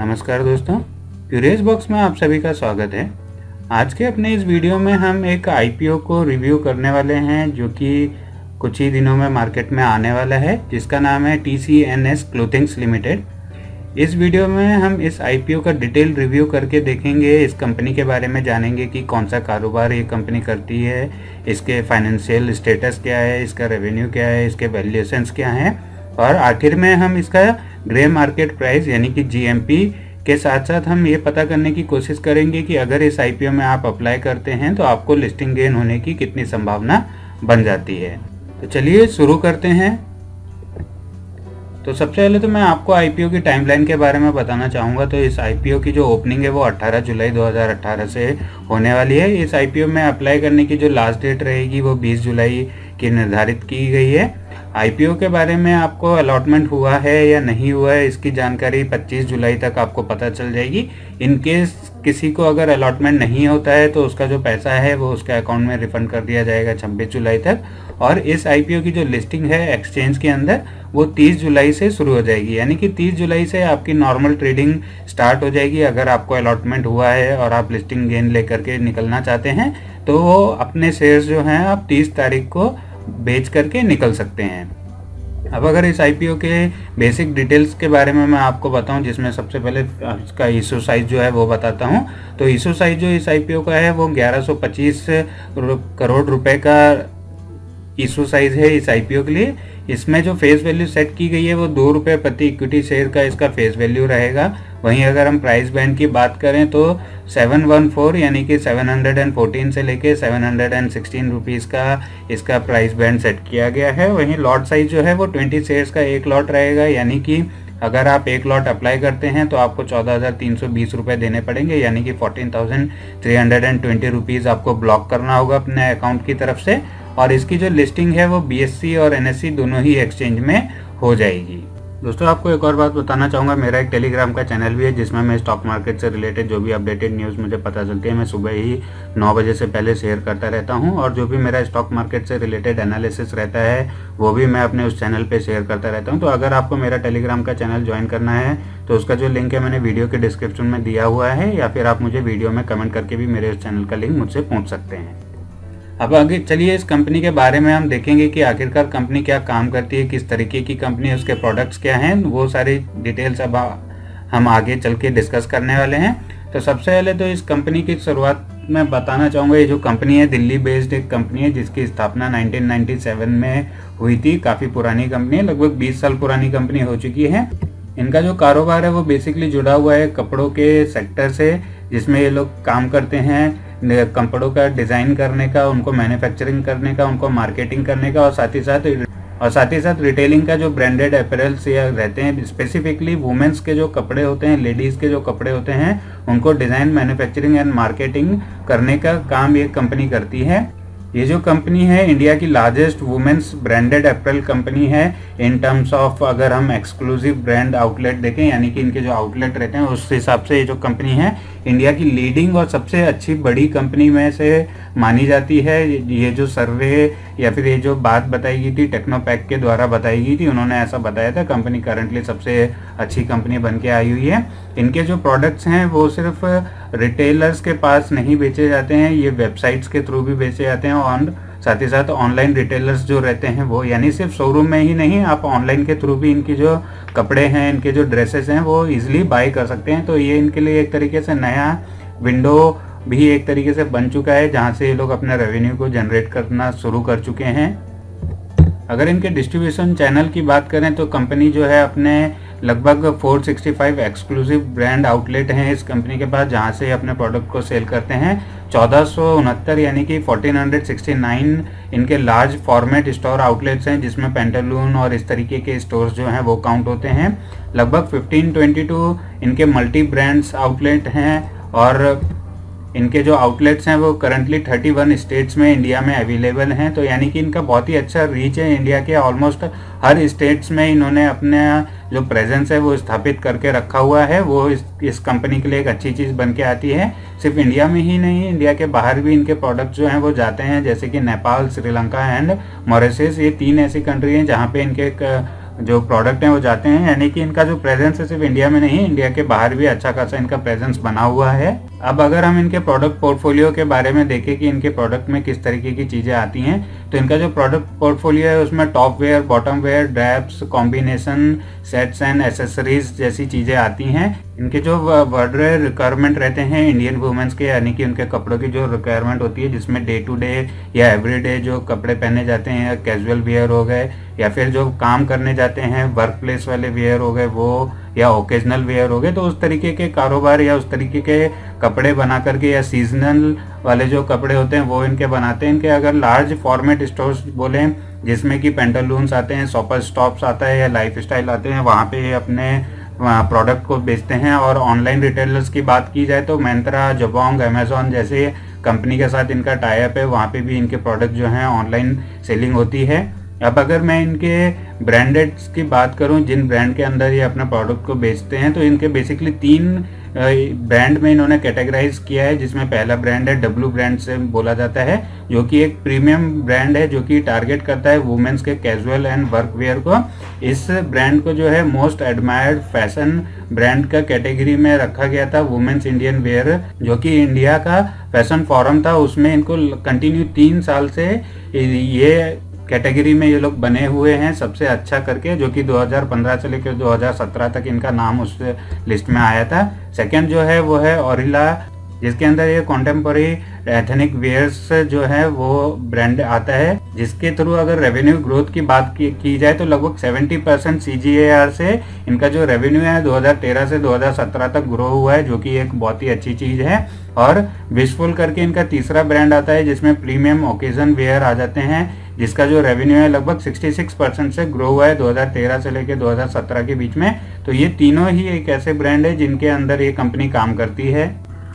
नमस्कार दोस्तों। Curious box में आप सभी का स्वागत है। आज के अपने इस वीडियो में हम एक आईपीओ को रिव्यू करने वाले हैं, जो कि कुछ ही दिनों में मार्केट में आने वाला है, जिसका नाम है T C N S clothings limited इस वीडियो में हम इस आईपीओ का डिटेल रिव्यू करके देखेंगे, इस कंपनी के बारे में जानेंगे कि कौन सा कारोबार ये कंपनी करती है, इसके फाइनेंशियल स्टेटस क्या है, इसका रेवेन्यू क्या है, इसके वैल्यूएशंस क्या हैं, और आखिर में हम इसका ग्रे मार्केट प्राइस यानी कि जीएमपी के साथ साथ हम ये पता करने की कोशिश करेंगे कि अगर इस आईपीओ में आप अप्लाई करते हैं तो आपको लिस्टिंग गेन होने की कितनी संभावना बन जाती है। तो चलिए शुरू करते हैं। तो सबसे पहले तो मैं आपको आईपीओ की टाइमलाइन के बारे में बताना चाहूँगा। तो इस आईपीओ की जो ओपनिंग है, वो 18 जुलाई 2018 से होने वाली है। इस आईपीओ में अप्लाई करने की जो लास्ट डेट रहेगी, वो 20 जुलाई की निर्धारित की गई है। आईपीओ के बारे में आपको अलॉटमेंट हुआ है या नहीं हुआ है, इसकी जानकारी 25 जुलाई तक आपको पता चल जाएगी। इन केस किसी को अगर अलॉटमेंट नहीं होता है तो उसका जो पैसा है, वो उसके अकाउंट में रिफंड कर दिया जाएगा छब्बीस जुलाई तक। और इस आईपीओ की जो लिस्टिंग है एक्सचेंज के अंदर, वो 30 जुलाई से शुरू हो जाएगी। यानी कि 30 जुलाई से आपकी नॉर्मल ट्रेडिंग स्टार्ट हो जाएगी। अगर आपको अलॉटमेंट हुआ है और आप लिस्टिंग गेन लेकर के निकलना चाहते हैं तो अपने शेयर्स जो हैं, आप 30 तारीख को बेच करके निकल सकते हैं। अब अगर इस आईपीओ के बेसिक डिटेल्स के बारे में मैं आपको बताऊँ, जिसमें सबसे पहले इसका इशू साइज़ जो है वो बताता हूँ तो इशू साइज़ जो इस आईपीओ का है, वो 1125 करोड़ रुपए का इशू साइज़ है इस आईपीओ के लिए। इसमें जो फेस वैल्यू सेट की गई है, वो दो रुपये प्रति इक्विटी शेयर का इसका फेस वैल्यू रहेगा। वहीं अगर हम प्राइस बैंड की बात करें तो 714 यानी कि 714 से लेके 716 रुपीस का इसका प्राइस बैंड सेट किया गया है। वहीं लॉट साइज़ जो है वो 20 शेयर्स का एक लॉट रहेगा, यानी कि अगर आप एक लॉट अप्लाई करते हैं तो आपको चौदह हज़ार तीन सौ बीस रुपये देने पड़ेंगे, यानी कि fourteen thousand three hundred and twenty rupees आपको ब्लॉक करना होगा अपने अकाउंट की तरफ़ से। और इसकी जो लिस्टिंग है वो बीएससी और एन दोनों ही एक्सचेंज में हो जाएगी। दोस्तों, आपको एक और बात बताना चाहूँगा। मेरा एक टेलीग्राम का चैनल भी है, जिसमें मैं स्टॉक मार्केट से रिलेटेड जो भी अपडेटेड न्यूज़ मुझे पता चलती है, मैं सुबह ही नौ बजे से पहले शेयर करता रहता हूँ और जो भी मेरा स्टॉक मार्केट से रिलेटेड एनालिसिस रहता है, वो भी मैं अपने उस चैनल पर शेयर करता रहता हूँ। तो अगर आपको मेरा टेलीग्राम का चैनल ज्वाइन करना है तो उसका जो लिंक है, मैंने वीडियो के डिस्क्रिप्शन में दिया हुआ है, या फिर आप मुझे वीडियो में कमेंट करके भी मेरे उस चैनल का लिंक मुझसे पहुँच सकते हैं। अब आगे चलिए, इस कंपनी के बारे में हम देखेंगे कि आखिरकार कंपनी क्या काम करती है, किस तरीके की कंपनी है, उसके प्रोडक्ट्स क्या हैं, वो सारी डिटेल्स अब हम आगे चल के डिस्कस करने वाले हैं। तो सबसे पहले तो इस कंपनी की शुरुआत में बताना चाहूँगा, ये जो कंपनी है, दिल्ली बेस्ड एक कंपनी है, जिसकी स्थापना 1997 में हुई थी। काफ़ी पुरानी कंपनी है, लगभग 20 साल पुरानी कंपनी हो चुकी है। इनका जो कारोबार है, वो बेसिकली जुड़ा हुआ है कपड़ों के सेक्टर से, जिसमें ये लोग काम करते हैं। कपड़ों का डिज़ाइन करने का, उनको मैन्युफैक्चरिंग करने का, उनको मार्केटिंग करने का और साथ ही साथ और साथ ही साथ रिटेलिंग का जो ब्रांडेड अपेरल्स या रहते हैं स्पेसिफिकली वुमेंस के जो कपड़े होते हैं लेडीज़ के जो कपड़े होते हैं, उनको डिज़ाइन मैन्युफैक्चरिंग एंड मार्केटिंग करने का काम ये कंपनी करती है। ये जो कंपनी है, इंडिया की largest women's branded apparel company है इन टर्म्स ऑफ़ अगर हम एक्सक्लूसिव ब्रांड आउटलेट देखें, यानी कि इनके जो आउटलेट रहते हैं, उस हिसाब से ये जो कंपनी है, इंडिया की लीडिंग और सबसे अच्छी बड़ी कंपनी में से मानी जाती है। ये जो सर्वे या फिर ये जो बात बताई गई थी टेक्नोपैक के द्वारा बताई गई थी, उन्होंने ऐसा बताया था, कंपनी करंटली सबसे अच्छी कंपनी बन के आई हुई है। इनके जो प्रोडक्ट्स हैं, वो सिर्फ़ रिटेलर्स के पास नहीं बेचे जाते हैं, ये वेबसाइट्स के थ्रू भी बेचे जाते हैं और साथ ही साथ ऑनलाइन रिटेलर्स जो रहते हैं वो, यानी सिर्फ़ शोरूम में ही नहीं, आप ऑनलाइन के थ्रू भी इनकी जो कपड़े हैं, इनके जो ड्रेसेस हैं, वो इजिली बाई कर सकते हैं। तो ये इनके लिए एक तरीके से नया विंडो भी एक तरीके से बन चुका है, जहाँ से ये लोग अपने रेवेन्यू को जनरेट करना शुरू कर चुके हैं। अगर इनके डिस्ट्रीब्यूशन चैनल की बात करें तो कंपनी जो है अपने लगभग 465 एक्सक्लूसिव ब्रांड आउटलेट हैं इस कंपनी के पास, जहाँ से अपने प्रोडक्ट को सेल करते हैं। चौदह यानी कि 1469 इनके लार्ज फॉर्मेट स्टोर आउटलेट्स हैं, जिसमें पेंटलून और इस तरीके के स्टोर्स जो हैं, वो काउंट होते हैं। लगभग 1522 इनके मल्टी ब्रांड्स आउटलेट हैं और इनके जो आउटलेट्स हैं, वो करंटली 31 स्टेट्स में इंडिया में अवेलेबल हैं। तो यानी कि इनका बहुत ही अच्छा रीच है इंडिया के। ऑलमोस्ट हर स्टेट्स में इन्होंने अपने जो प्रेजेंस है, वो स्थापित करके रखा हुआ है। वो इस इस कंपनी के लिए एक अच्छी चीज़ बन के आती है। सिर्फ़ इंडिया में ही नहीं इंडिया के बाहर भी इनके प्रोडक्ट जो हैं, वो जाते हैं। जैसे कि नेपाल श्रीलंका एंड मॉरिशस ये तीन ऐसी कंट्री हैं जहाँ पे इनके जो प्रोडक्ट हैं, वो जाते हैं। यानी कि इनका जो प्रेजेंस है, सिर्फ़ इंडिया में नहीं इंडिया के बाहर भी अच्छा खासा इनका प्रेजेंस बना हुआ है। अब अगर हम इनके प्रोडक्ट पोर्टफोलियो के बारे में देखें कि इनके प्रोडक्ट में किस तरीके की चीज़ें आती हैं तो इनका जो प्रोडक्ट पोर्टफोलियो है, उसमें top wear bottom wear drapes combination sets and accessories जैसी चीज़ें आती हैं। इनके जो वर्ड रिक्वायरमेंट रहते हैं इंडियन वुमेंस के, यानी कि उनके कपड़ों की जो रिक्वायरमेंट होती है, जिसमें डे टू डे या एवरी डे जो कपड़े पहने जाते हैं कैजुअल वेयर हो गए, या फिर जो काम करने जाते हैं वर्क प्लेस वाले वेयर हो गए, वो या ओकेजनल वेयर हो गए तो उस तरीके के कारोबार या उस तरीके के कपड़े बना करके या सीजनल वाले जो कपड़े होते हैं, वो इनके बनाते हैं। इनके अगर लार्ज फॉर्मेट स्टोर्स बोलें, जिसमें कि पेंटालून्स आते हैं सॉपर स्टॉप्स आता है या लाइफ स्टाइल आते हैं, वहाँ पे अपने प्रोडक्ट को बेचते हैं। और ऑनलाइन रिटेलर्स की बात की जाए तो मैंत्रा जबोंग अमेजोन जैसे कंपनी के साथ इनका टाइप है, वहाँ पे भी इनके प्रोडक्ट जो हैं ऑनलाइन सेलिंग होती है। अब अगर मैं इनके ब्रांडेड्स की बात करूँ, जिन ब्रांड के अंदर ये अपना प्रोडक्ट को बेचते हैं तो इनके बेसिकली तीन ब्रांड में इन्होंने कैटेगराइज किया है, जिसमें पहला ब्रांड है डब्लू ब्रांड से बोला जाता है, जो कि एक प्रीमियम ब्रांड है, जो कि टारगेट करता है वुमेन्स के कैजुअल एंड वर्क वेयर को। इस ब्रांड को जो है मोस्ट एडमायर्ड फ़ैशन ब्रांड का कैटेगरी में रखा गया था वुमेन्स इंडियन वेयर जो कि इंडिया का फ़ैशन फॉरम था। उसमें इनको कंटिन्यू तीन साल से ये कैटेगरी में ये लोग बने हुए हैं सबसे अच्छा करके, जो कि 2015 से लेकर 2017 तक इनका नाम उस लिस्ट में आया था। सेकंड जो है, वो है ओरिला जिसके अंदर ये कॉन्टेम्पोरी एथनिक वेयर्स जो है वो ब्रांड आता है। जिसके थ्रू अगर रेवेन्यू ग्रोथ की बात की, की जाए तो लगभग 70 परसेंट सीजीएआर से इनका जो रेवेन्यू है 2013 से 2017 तक ग्रो हुआ है जो कि एक बहुत ही अच्छी चीज़ है। और विशफुल करके इनका तीसरा ब्रांड आता है जिसमें प्रीमियम ओकेजन वेयर आ जाते हैं जिसका जो रेवेन्यू है लगभग 66 परसेंट से ग्रो हुआ है 2013 से लेकर 2017 के बीच में। तो ये तीनों ही एक ऐसे ब्रांड है जिनके अंदर ये कंपनी काम करती है।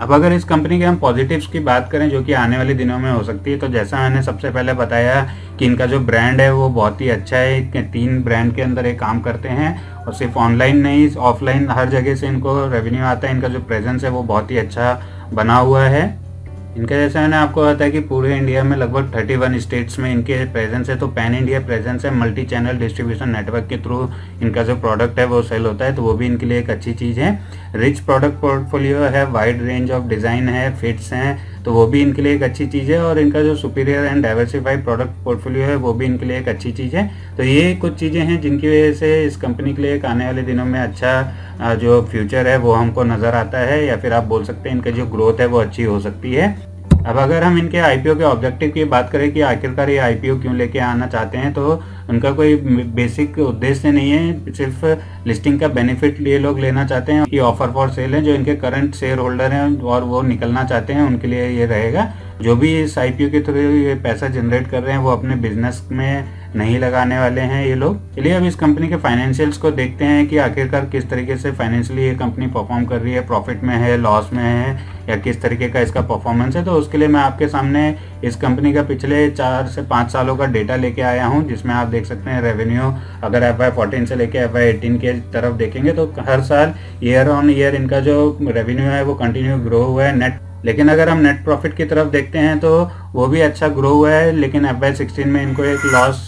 अब अगर इस कंपनी के हम पॉजिटिव्स की बात करें, जो कि आने वाले दिनों में हो सकती है तो जैसा मैंने सबसे पहले बताया कि इनका जो ब्रांड है, वो बहुत ही अच्छा है। तीन ब्रांड के अंदर ये काम करते हैं, और सिर्फ़ ऑनलाइन नहीं ऑफलाइन हर जगह से इनको रेवेन्यू आता है। इनका जो प्रेजेंस है, वो बहुत ही अच्छा बना हुआ है। इनका जैसे मैंने आपको बताया कि पूरे इंडिया में लगभग 31 स्टेट्स में इनके प्रेजेंस है तो पैन इंडिया प्रेजेंस है मल्टी चैनल डिस्ट्रीब्यूशन नेटवर्क के थ्रू इनका जो प्रोडक्ट है वो सेल होता है तो वो भी इनके लिए एक अच्छी चीज़ है। रिच प्रोडक्ट पोर्टफोलियो है वाइड रेंज ऑफ़ डिज़ाइन है फिट्स हैं तो वो भी इनके लिए एक अच्छी चीज़ है और इनका जो superior and diversified product portfolio है, वो भी इनके लिए एक अच्छी चीज़ है। तो ये कुछ चीज़ें हैं जिनकी वजह से इस कंपनी के लिए एक आने वाले दिनों में अच्छा जो फ्यूचर है वो हमको नज़र आता है या फिर आप बोल सकते हैं इनकी जो ग्रोथ है वो अच्छी हो सकती है। अब अगर हम इनके आईपीओ के ऑब्जेक्टिव की बात करें कि आखिरकार ये आईपीओ क्यों लेके आना चाहते हैं तो उनका कोई बेसिक उद्देश्य नहीं है। सिर्फ़ लिस्टिंग का बेनिफिट ये लोग लेना चाहते हैं कि ऑफ़र फॉर सेल है, जो इनके करंट शेयर होल्डर हैं और वो निकलना चाहते हैं, उनके लिए ये रहेगा। जो भी इस आईपीओ के थ्रू ये पैसा जनरेट कर रहे हैं, वो अपने बिज़नेस में नहीं लगाने वाले हैं ये लोग। चलिए अब इस कंपनी के फाइनेंशियल्स को देखते हैं कि आखिरकार किस तरीके से फाइनेंशियली ये कंपनी परफॉर्म कर रही है। प्रॉफिट में है लॉस में है, या किस तरीके का इसका परफॉर्मेंस है। तो उसके लिए मैं आपके सामने इस कंपनी का पिछले चार से पाँच सालों का डेटा लेके आया हूँ, जिसमें आप देख सकते हैं रेवेन्यू अगर एफ़ वाई फोर्टीन से लेके एफ़ वाई एटीन के तरफ़ देखेंगे तो हर साल ईयर ऑन ईयर इनका जो रेवेन्यू है वो कंटिन्यू ग्रो हुआ है नेट लेकिन अगर हम नेट प्रॉफिट की तरफ़ देखते हैं तो वो भी अच्छा ग्रो हुआ है, लेकिन एफ़ वाई सिक्सटीन में इनको एक लॉस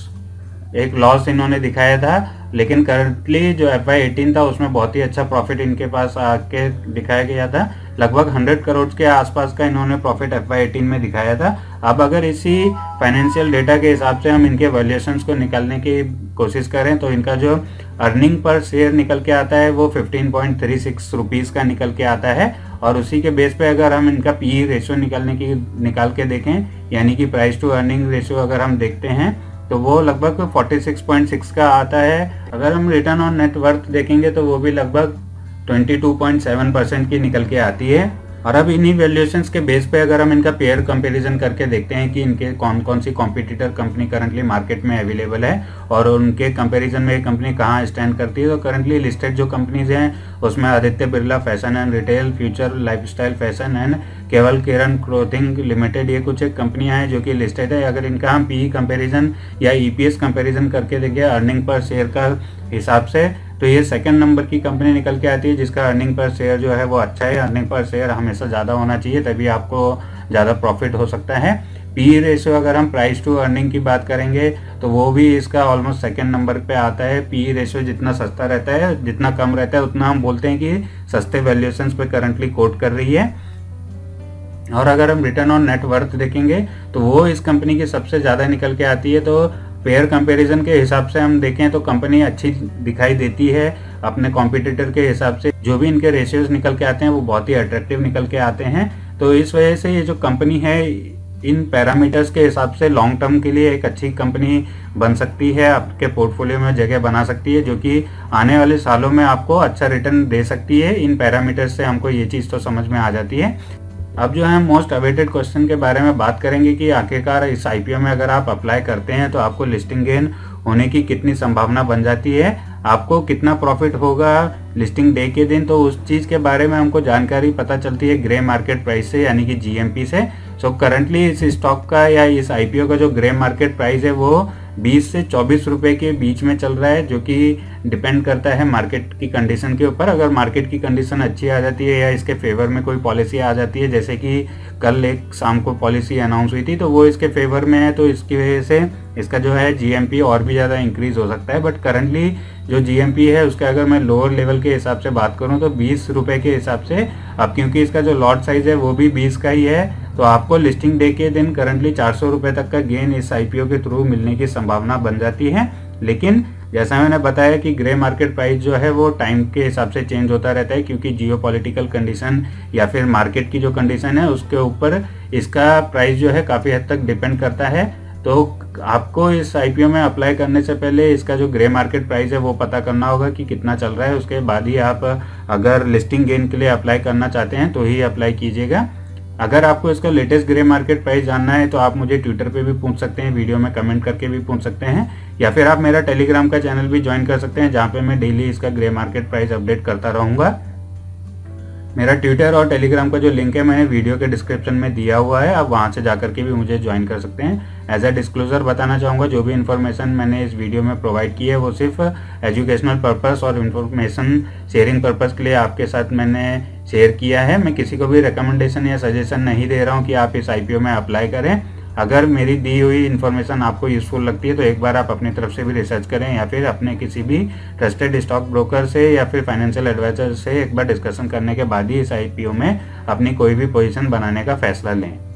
एक लॉस इन्होंने दिखाया था, लेकिन करंटली जो एफ़ आई था, उसमें बहुत ही अच्छा प्रॉफिट इनके पास आके दिखाया गया था। लगभग 100 करोड़ के आसपास का इन्होंने प्रॉफिट एफ़ आई में दिखाया था। अब अगर इसी फाइनेंशियल डेटा के हिसाब से हम इनके वैल्यूएशन को निकालने की कोशिश करें तो इनका जो अर्निंग पर शेयर निकल के आता है, वो fifteen point three six rupees का निकल के आता है। और उसी के बेस पे अगर हम इनका पी रेशियो निकालने की, निकाल के देखें, यानी कि प्राइस टू अर्निंग रेशियो अगर हम देखते हैं तो वो लगभग 46.6 का आता है। अगर हम रिटर्न ऑन नेटवर्थ देखेंगे तो वो भी लगभग 22.7 परसेंट की निकल के आती है। और अब इन्हीं वैल्यूएशंस के बेस पे अगर हम इनका पेयर कंपैरिजन करके देखते हैं कि इनके कौन कौन सी कॉम्पिटिटर कंपनी करंटली मार्केट में अवेलेबल है और उनके कंपैरिजन में ये कंपनी कहाँ स्टैंड करती है तो करंटली लिस्टेड जो कंपनीज़ हैं, उसमें Aditya Birla fashion and retail future lifestyle fashion and Kewal Kiran clothing limited ये कुछ एक कंपनियाँ हैं जो कि लिस्टेड है। अगर इनका हम पी कंपेरिजन या ईपीएस कंपेरिजन करके देखिए अर्निंग पर शेयर का हिसाब से तो ये सेकंड नंबर की कंपनी निकल के आती है, जिसका अर्निंग पर शेयर जो है वो अच्छा है अर्निंग पर शेयर हमेशा ज़्यादा होना चाहिए, तभी आपको ज़्यादा प्रॉफिट हो सकता है। पीई रेशियो अगर हम प्राइस टू अर्निंग की बात करेंगे तो वो भी इसका ऑलमोस्ट सेकेंड नंबर पे आता है। पीई रेशियो जितना सस्ता रहता है, जितना कम रहता है, उतना हम बोलते हैं कि सस्ते वैल्यूएशन पे करंटली कोट कर रही है। और अगर हम रिटर्न ऑन नेट वर्थ देखेंगे तो वो इस कंपनी की सबसे ज़्यादा निकल के आती है तो पेयर कंपैरिजन के हिसाब से हम देखें तो कंपनी अच्छी दिखाई देती है अपने कॉम्पिटिटर के हिसाब से। जो भी इनके रेशियोज निकल के आते हैं, वो बहुत ही अट्रैक्टिव निकल के आते हैं। तो इस वजह से ये जो कंपनी है, इन पैरामीटर्स के हिसाब से लॉन्ग टर्म के लिए एक अच्छी कंपनी बन सकती है, आपके पोर्टफोलियो में जगह बना सकती है, जो कि आने वाले सालों में आपको अच्छा रिटर्न दे सकती है। इन पैरामीटर्स से हमको ये चीज़ तो समझ में आ जाती है। अब जो है मोस्ट अवेटेड क्वेश्चन के बारे में बात करेंगे कि आखिरकार इस आईपीओ में अगर आप अप्लाई करते हैं तो आपको लिस्टिंग गेन होने की कितनी संभावना बन जाती है? आपको कितना प्रॉफिट होगा लिस्टिंग डे के दिन? तो उस चीज़ के बारे में हमको जानकारी पता चलती है ग्रे मार्केट प्राइस से यानी कि जीएमपी से सो। So, करंटली इस स्टॉक का या इस आईपीओ का जो ग्रे मार्केट प्राइस है वो 20 से 24 रुपए के बीच में चल रहा है, जो कि डिपेंड करता है मार्केट की कंडीशन के ऊपर। अगर मार्केट की कंडीशन अच्छी आ जाती है या इसके फेवर में कोई पॉलिसी आ जाती है, जैसे कि कल एक शाम को पॉलिसी अनाउंस हुई थी तो वो इसके फेवर में है तो इसकी वजह से इसका जो है जीएमपी और भी ज़्यादा इंक्रीज हो सकता है। बट करंटली जो जीएमपी है, उसका अगर मैं लोअर लेवल के हिसाब से बात करूँ तो बीस रुपये के हिसाब से, अब क्योंकि इसका जो लॉट साइज़ है, वो भी बीस का ही है तो आपको लिस्टिंग डे के दिन करंटली चार सौ तक का गेन इस आईपीओ के थ्रू मिलने की संभावना बन जाती है। लेकिन जैसा मैंने बताया कि ग्रे मार्केट प्राइस जो है वो टाइम के हिसाब से चेंज होता रहता है क्योंकि जियो कंडीशन या फिर मार्केट की जो कंडीशन है उसके ऊपर इसका प्राइस जो है काफ़ी हद तक डिपेंड करता है। तो आपको इस आईपीओ में अप्लाई करने से पहले इसका जो ग्रे मार्केट प्राइस है वो पता करना होगा कि कितना चल रहा है। उसके बाद ही आप अगर लिस्टिंग गेन के लिए अप्लाई करना चाहते हैं तो ही अप्लाई कीजिएगा। अगर आपको इसका लेटेस्ट ग्रे मार्केट प्राइस जानना है तो आप मुझे ट्विटर पे भी पूछ सकते हैं वीडियो में कमेंट करके भी पूछ सकते हैं, या फिर आप मेरा टेलीग्राम का चैनल भी ज्वाइन कर सकते हैं, जहाँ पे मैं डेली इसका ग्रे मार्केट प्राइस अपडेट करता रहूँगा। मेरा ट्विटर और टेलीग्राम का जो लिंक है, मैंने वीडियो के डिस्क्रिप्शन में दिया हुआ है, आप वहाँ से जाकर के भी मुझे ज्वाइन कर सकते हैं। एज अ डिस्क्लोजर बताना चाहूँगा, जो भी इन्फॉर्मेशन मैंने इस वीडियो में प्रोवाइड की है, वो सिर्फ़ एजुकेशनल पर्पस और इन्फॉर्मेशन शेयरिंग पर्पस के लिए आपके साथ मैंने शेयर किया है। मैं किसी को भी रिकमेंडेशन या सजेशन नहीं दे रहा हूँ कि आप इस आईपीओ में अप्लाई करें। अगर मेरी दी हुई इन्फॉर्मेशन आपको यूजफुल लगती है तो एक बार आप अपनी तरफ़ से भी रिसर्च करें या फिर अपने किसी भी ट्रस्टेड स्टॉक ब्रोकर से या फिर फाइनेंशियल एडवाइजर से एक बार डिस्कशन करने के बाद ही इस आईपीओ में अपनी कोई भी पोजीशन बनाने का फैसला लें।